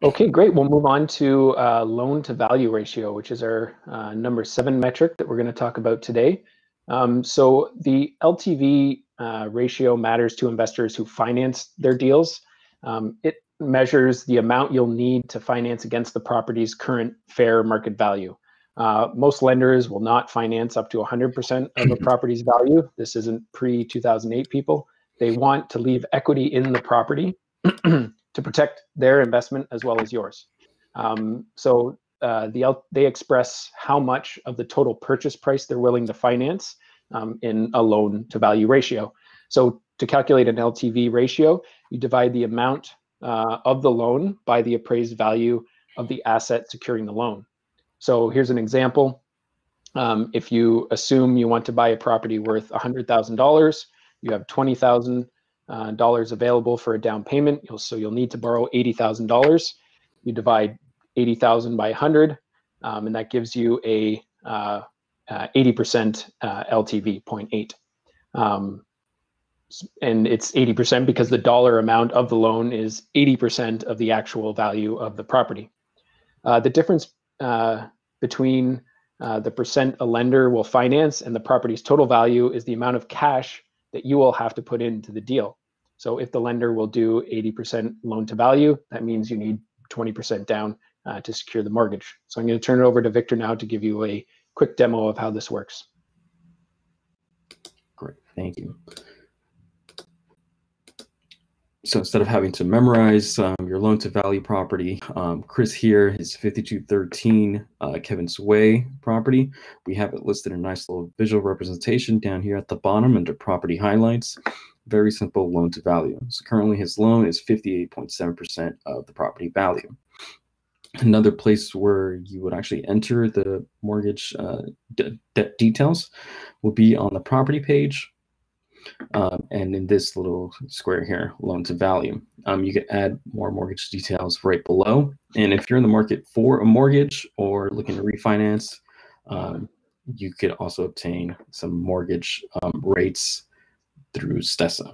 Okay, great. We'll move on to uh, loan to value ratio, which is our uh, number seven metric that we're going to talk about today. Um, so the LTV uh, ratio matters to investors who finance their deals. Um, it measures the amount you'll need to finance against the property's current fair market value. Uh, most lenders will not finance up to 100% of a property's value. This isn't pre 2008 people. They want to leave equity in the property to protect their investment as well as yours. Um, so uh, the they express how much of the total purchase price they're willing to finance um, in a loan to value ratio. So to calculate an LTV ratio, you divide the amount uh, of the loan by the appraised value of the asset securing the loan. So here's an example. Um, if you assume you want to buy a property worth $100,000, you have $20,000 uh, dollars available for a down payment. You'll, so you'll need to borrow $80,000. You divide 80,000 by 100, um, and that gives you a 80% uh, uh, LTV, 0.8. Um, and it's 80% because the dollar amount of the loan is 80% of the actual value of the property. Uh, the difference uh, between uh, the percent a lender will finance and the property's total value is the amount of cash that you will have to put into the deal. So if the lender will do 80% loan to value, that means you need 20% down uh, to secure the mortgage. So I'm going to turn it over to Victor now to give you a quick demo of how this works. Great, thank you. So instead of having to memorize um, your loan to value property, um, Chris here, his 5213 uh, Kevin's Way property, we have it listed in a nice little visual representation down here at the bottom under property highlights very simple loan to value. So currently his loan is 58.7% of the property value. Another place where you would actually enter the mortgage uh, debt details will be on the property page. Um, and in this little square here, loan to value, um, you can add more mortgage details right below. And if you're in the market for a mortgage or looking to refinance, um, you could also obtain some mortgage um, rates through Stessa.